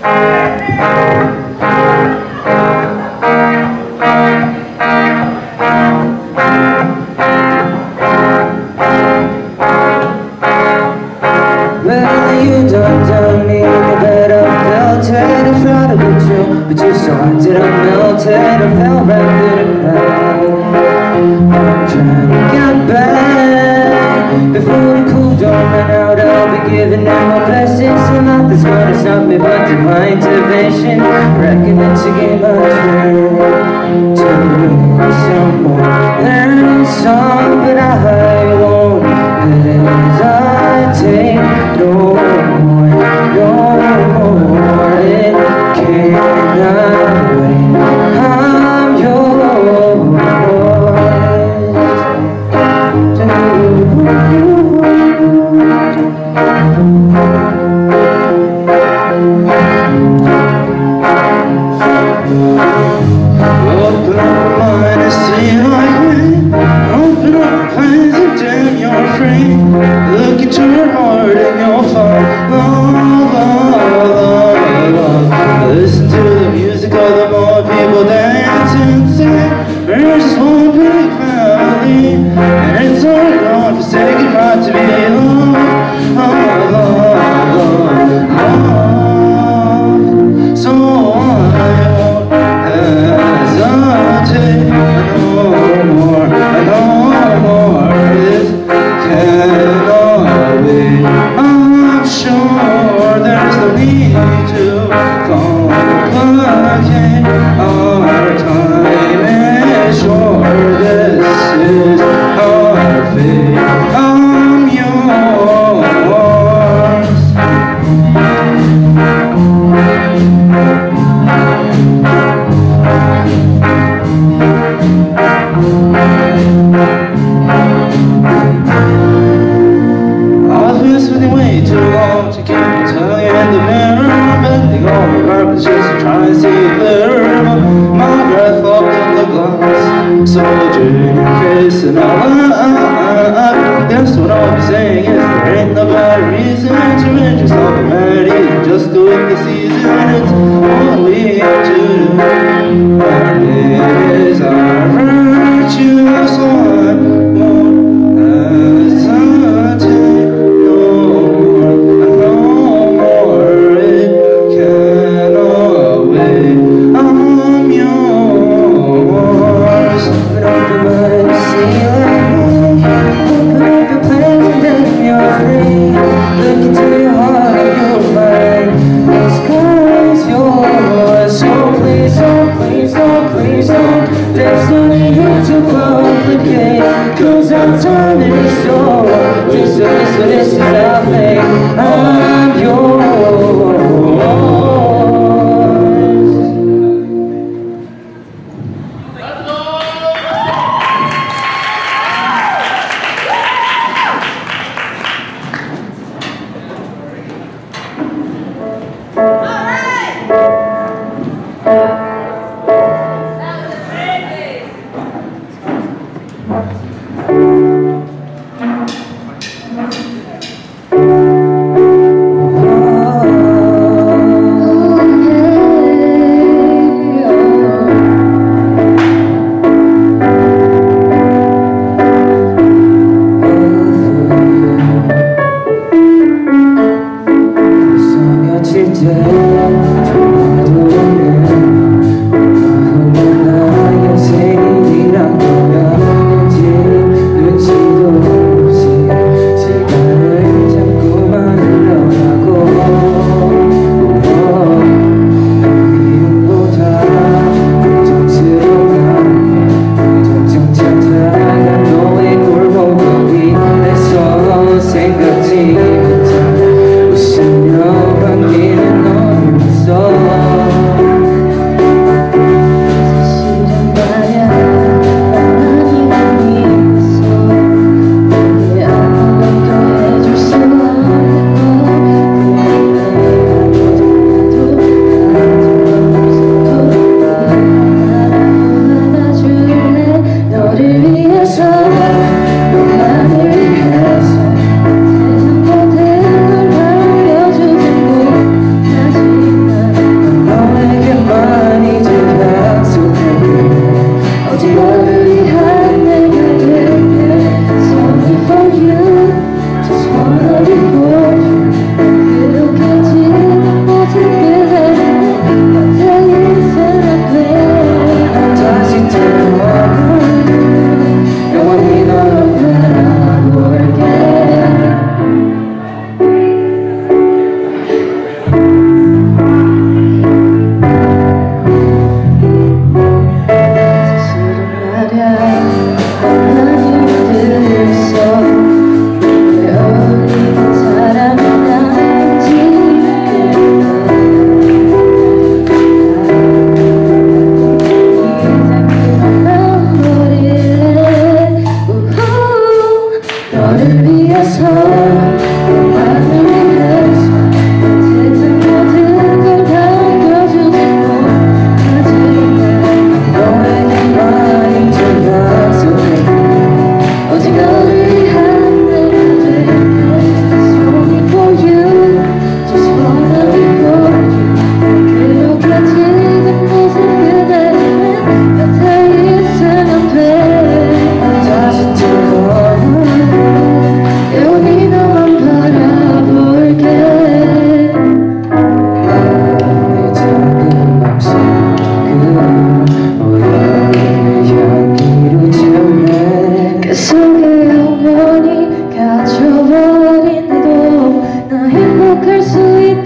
Well,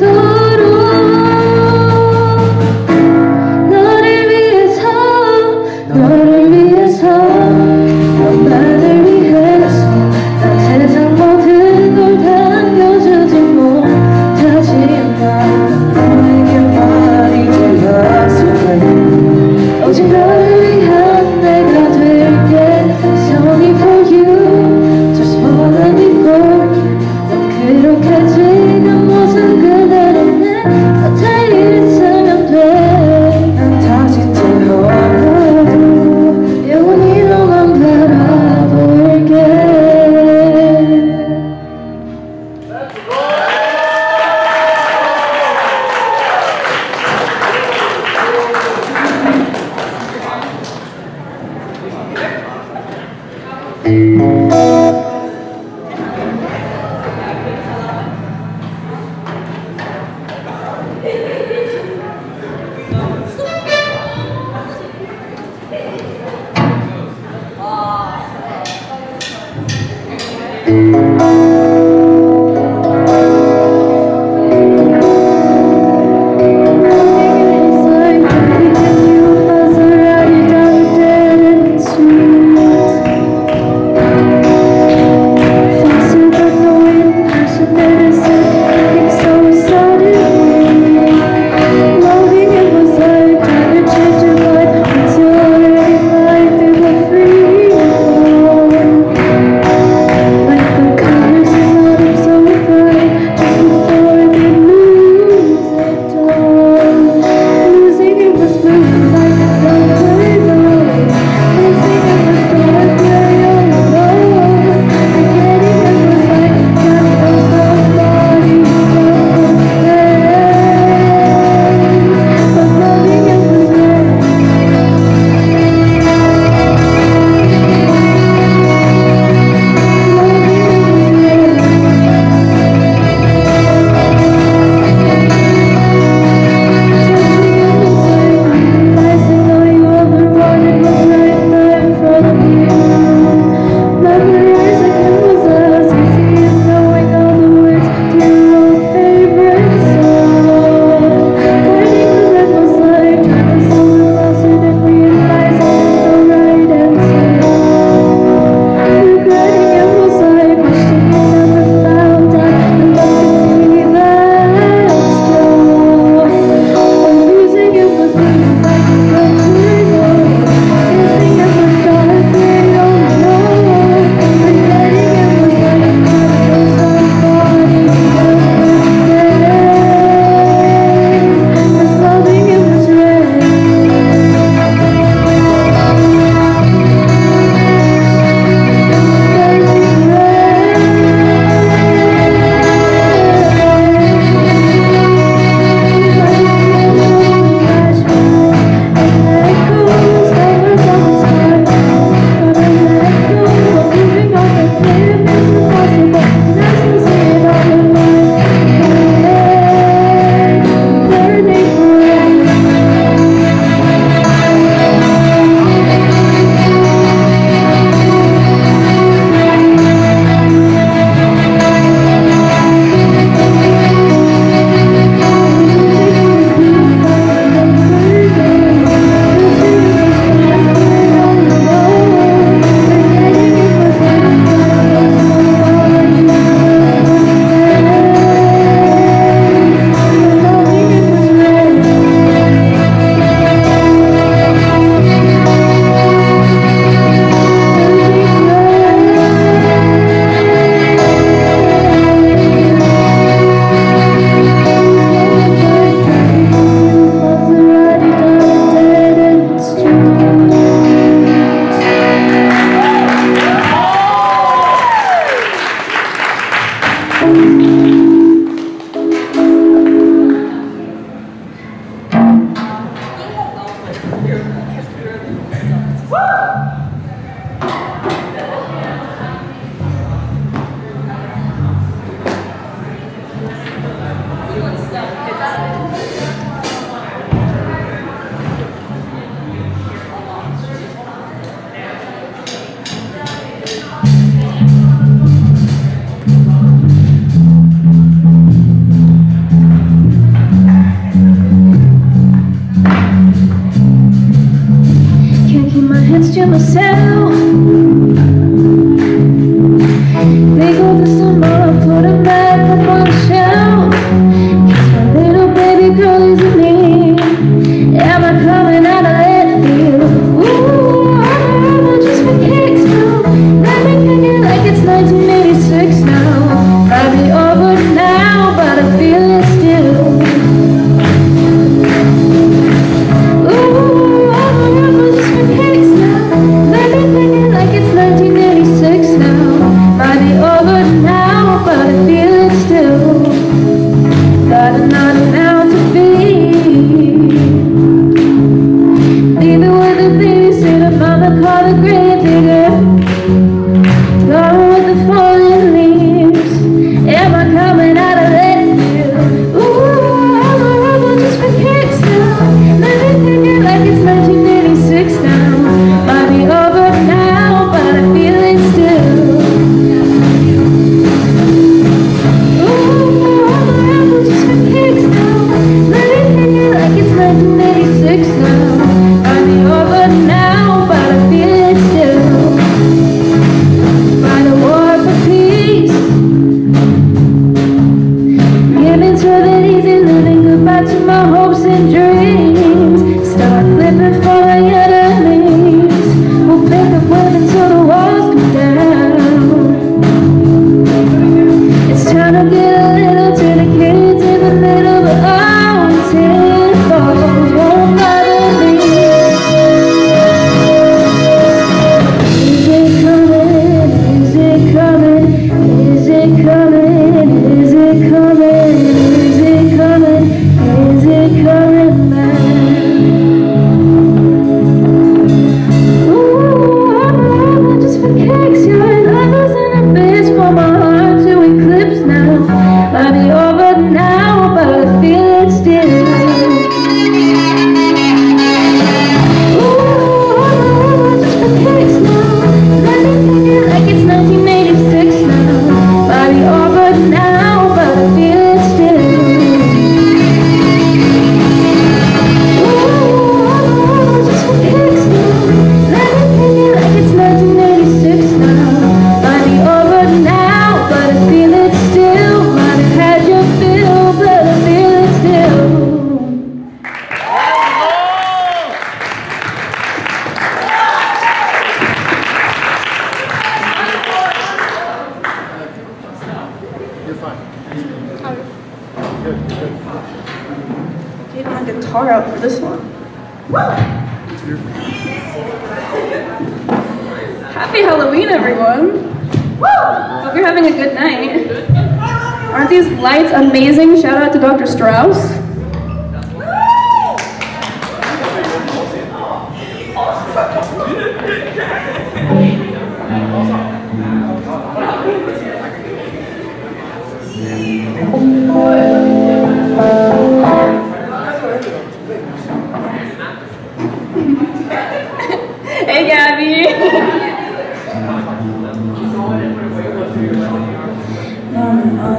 더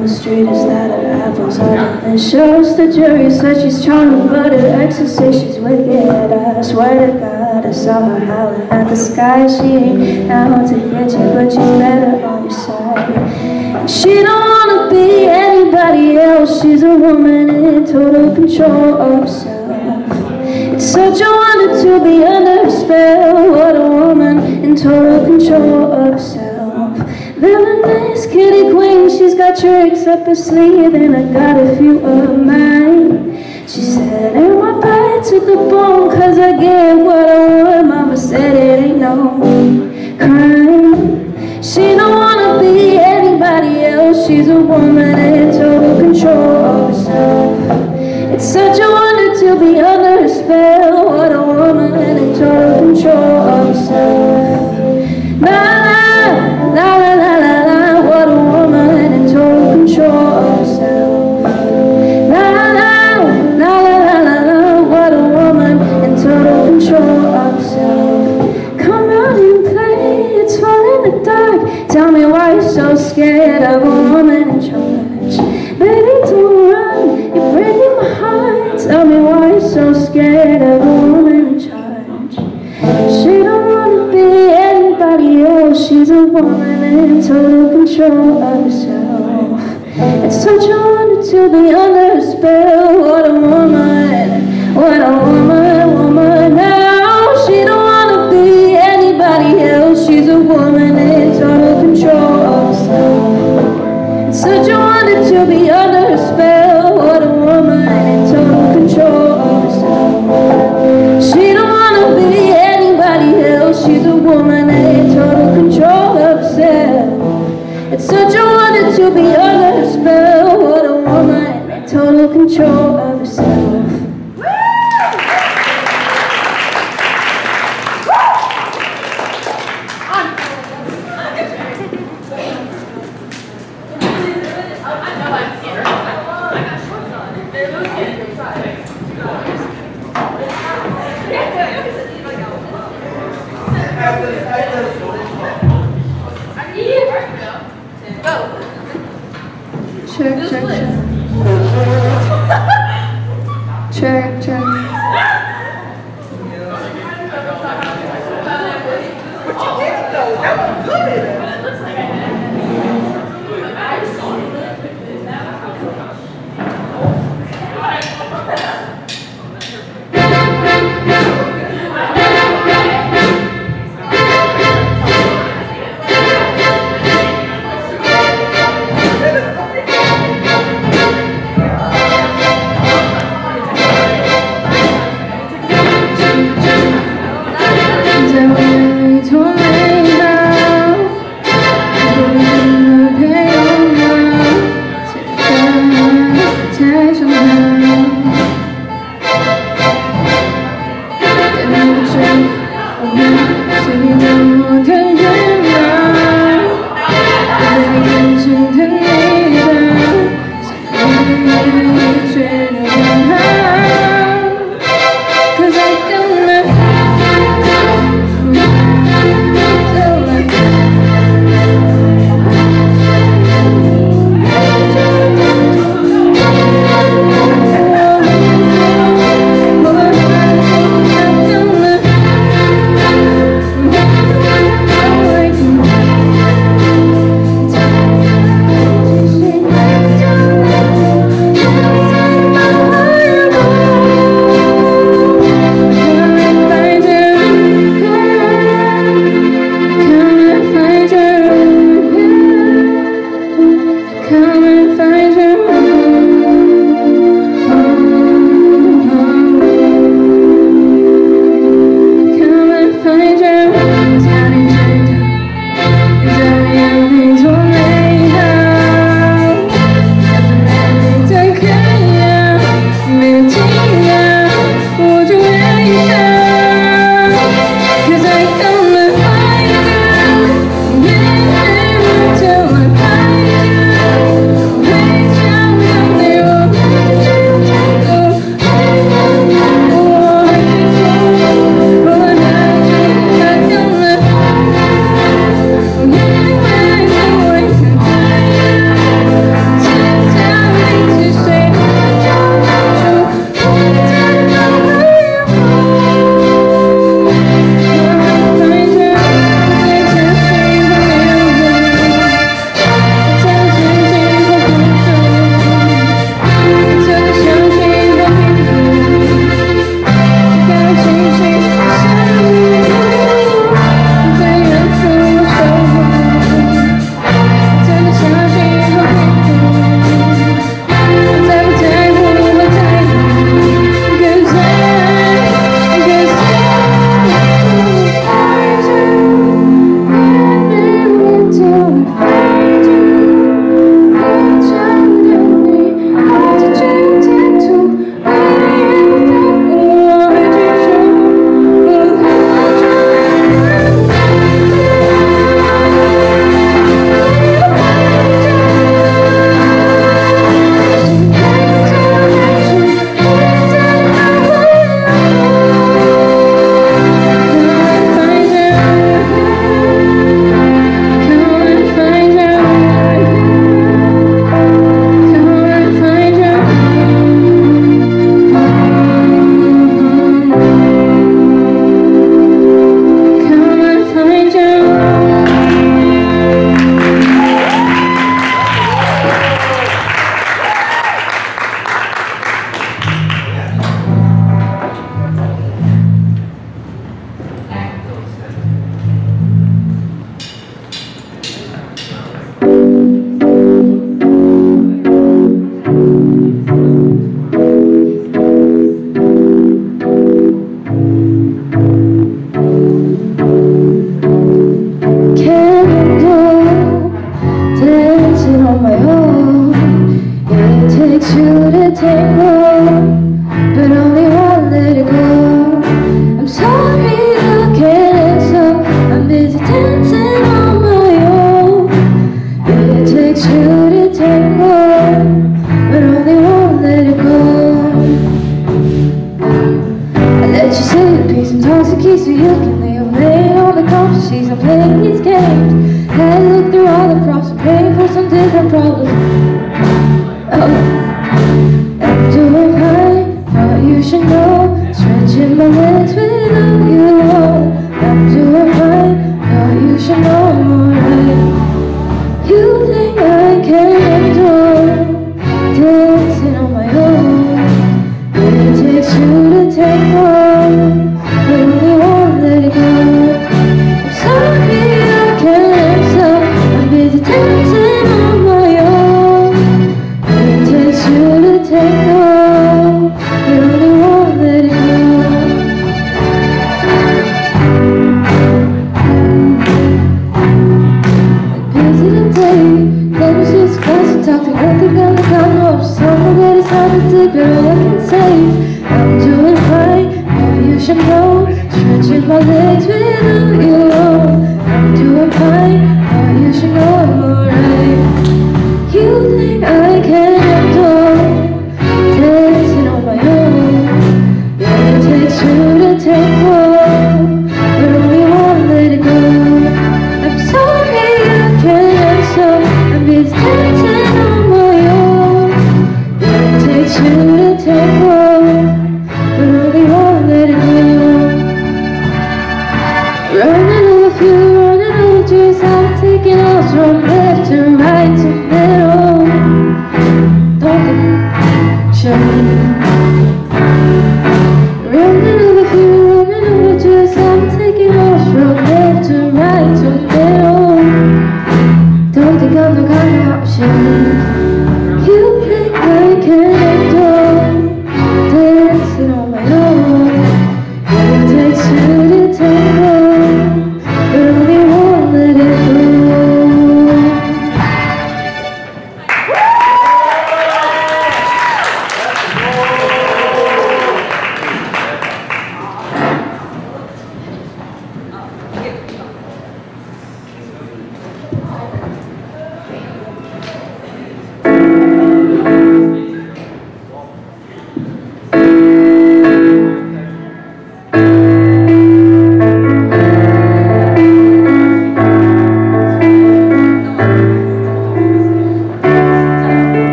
The street is that her apples are shows The jury said she's charming, but her exes say she's wicked. I swear to God, I saw her howling at the sky. She ain't out to get you, but she's better on your side. She don't wanna be anybody else. She's a woman in total control of herself. It's such a wonder to be under her spell. What a woman in total control of herself. Villainous kitty queen, she's got tricks up her sleeve, and I got a few of mine. She said, Am my bad to the bone? Cause I get what I want. Mama said it ain't no crime. She don't wanna be anybody else. She's a woman in total control of herself. It's such a wonder to be under her spell. What a woman in total control of herself. Control of herself. It's such a wonder to be under her spell.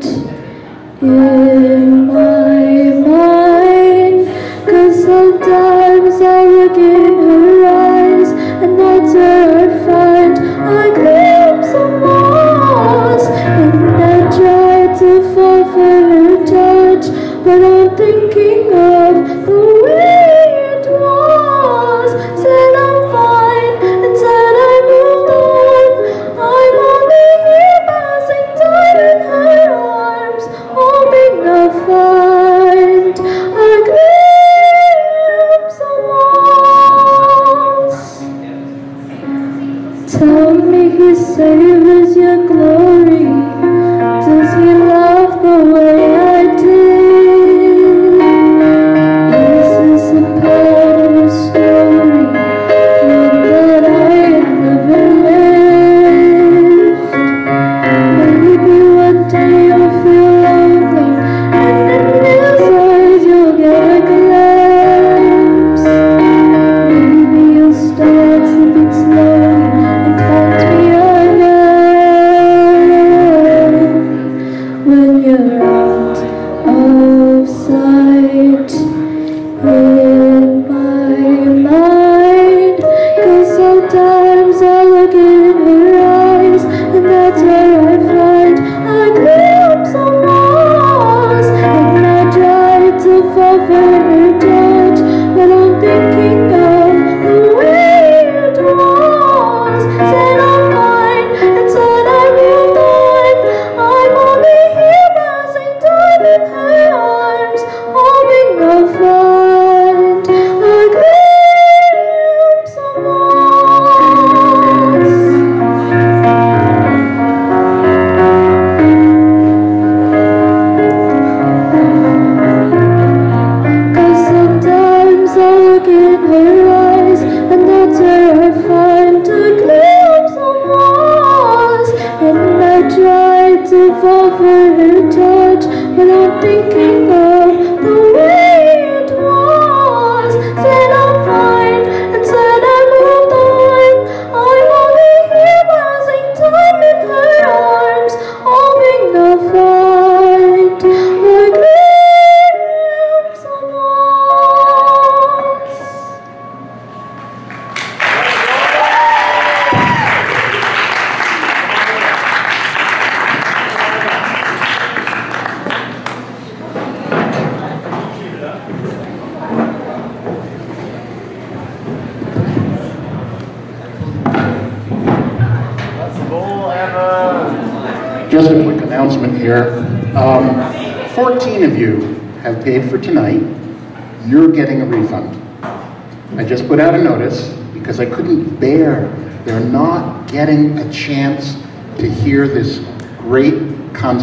it.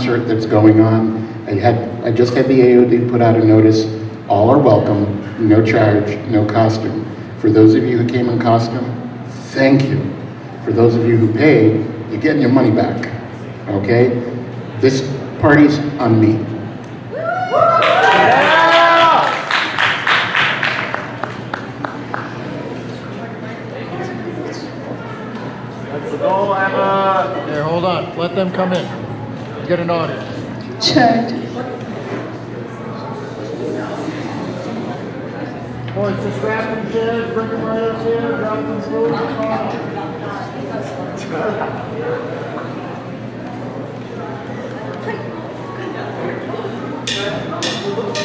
concert that's going on. I, had, I just had the AOD put out a notice, all are welcome, no charge, no costume. For those of you who came in costume, thank you. For those of you who paid, you're getting your money back, okay? This party's on me. There, hold on. Let them come in get an audience? Church. Boys, just chairs, bring them right up here, come on.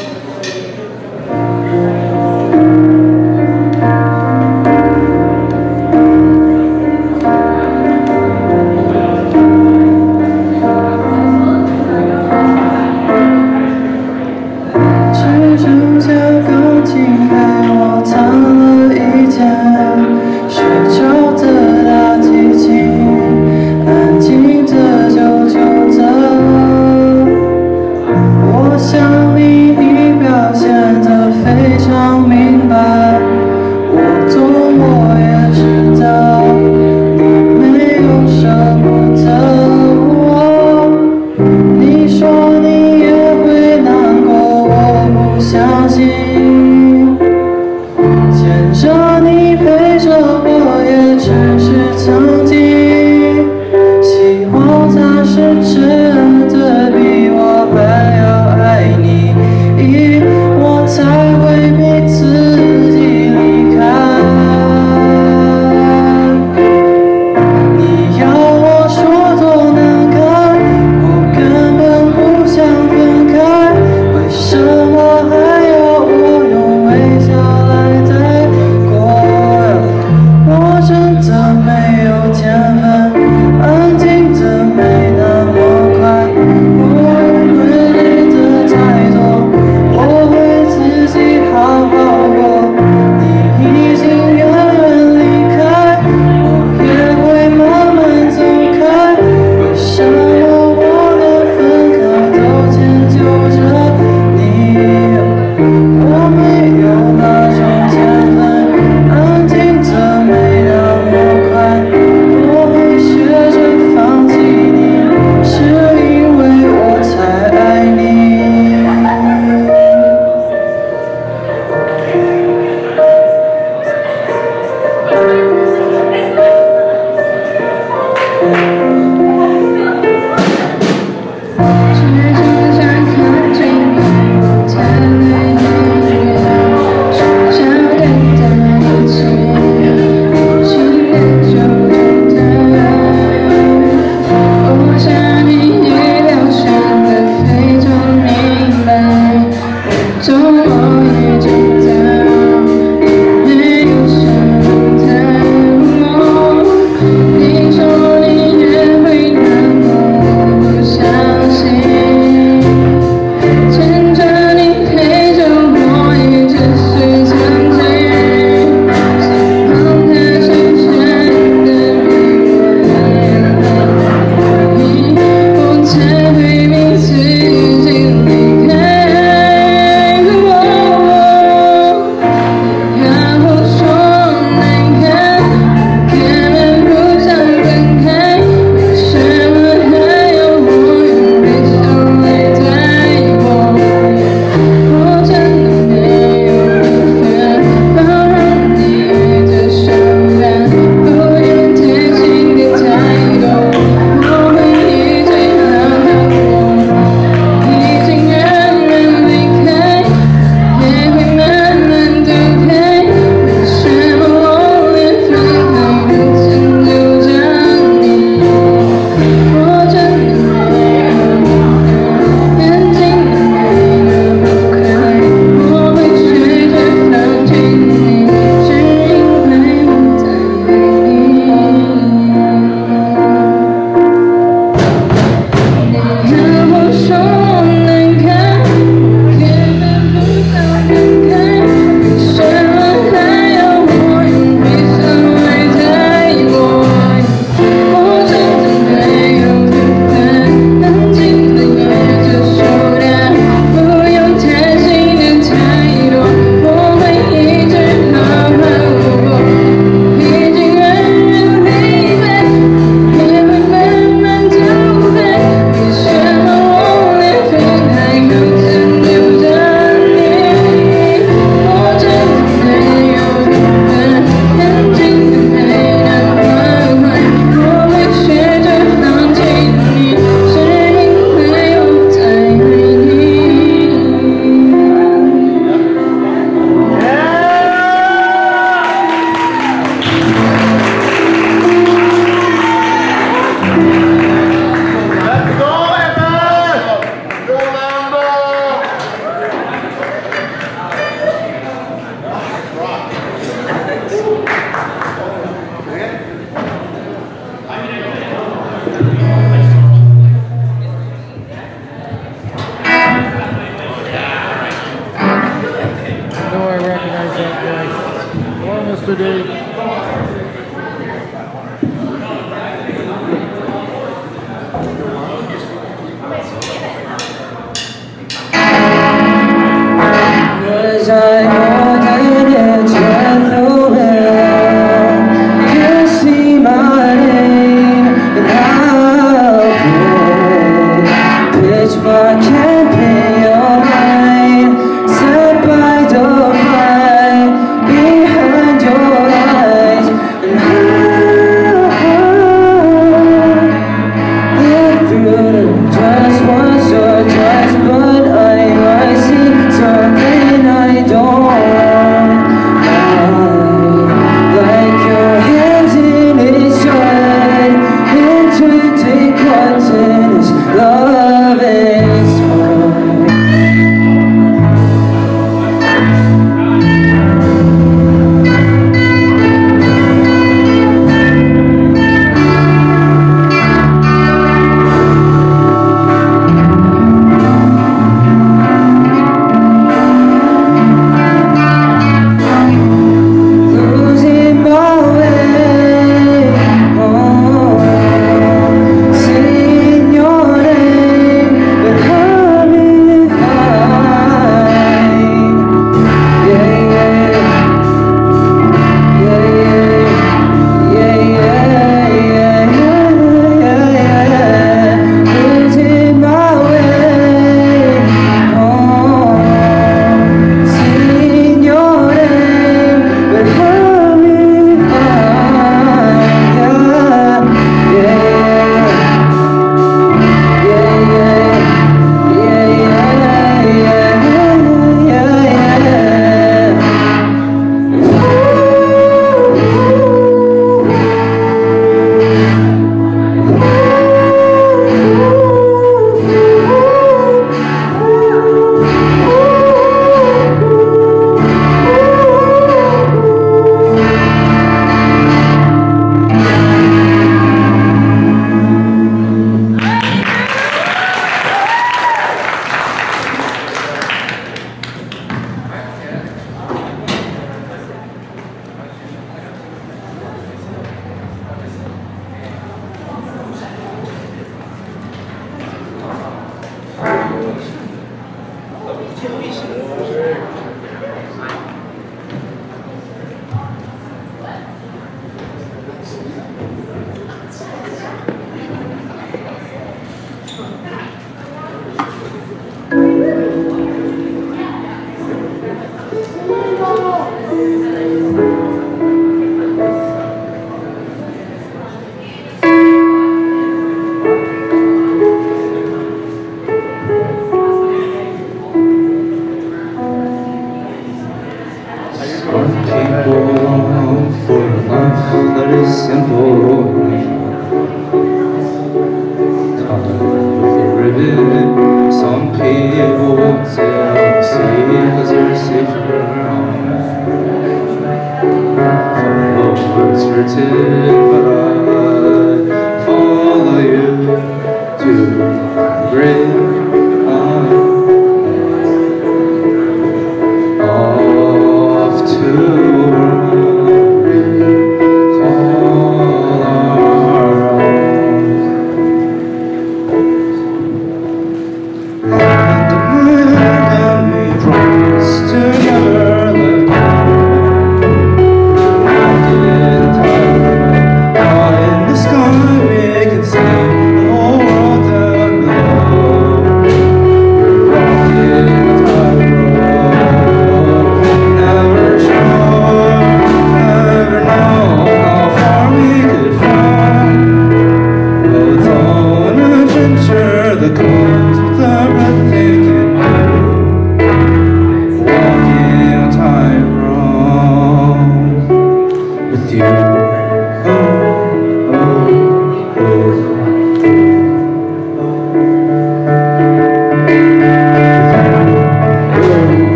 Congratulations.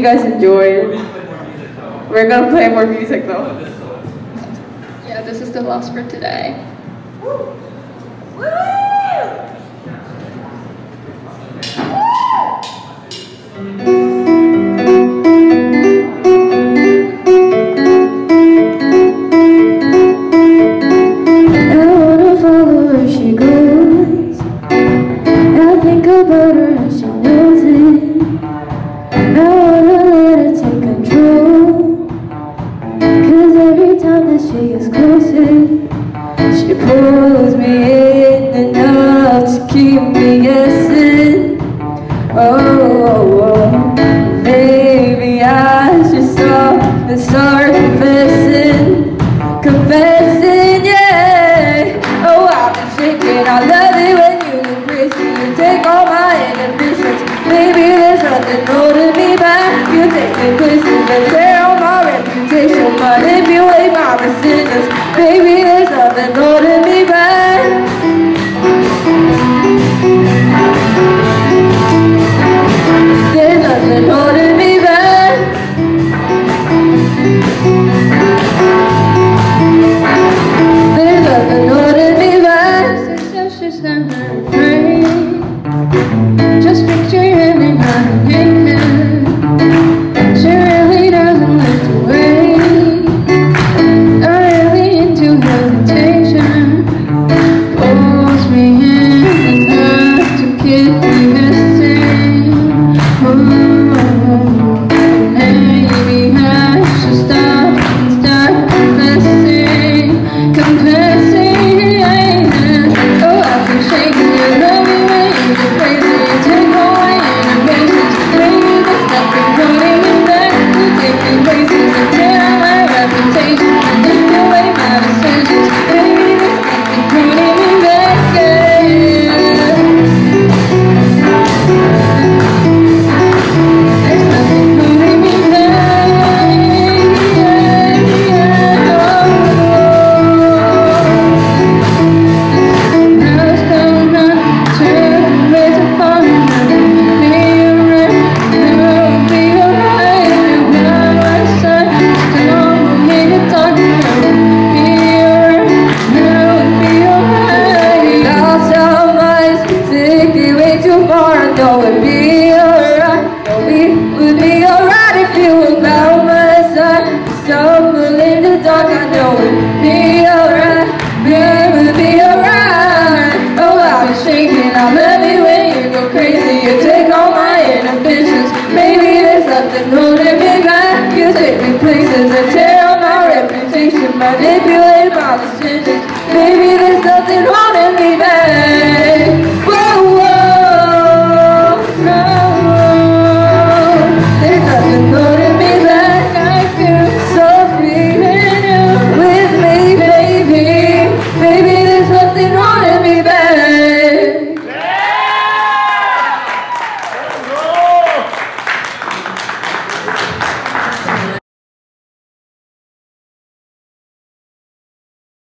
You guys enjoyed. We're gonna play more music though. Yeah, this is the last for today.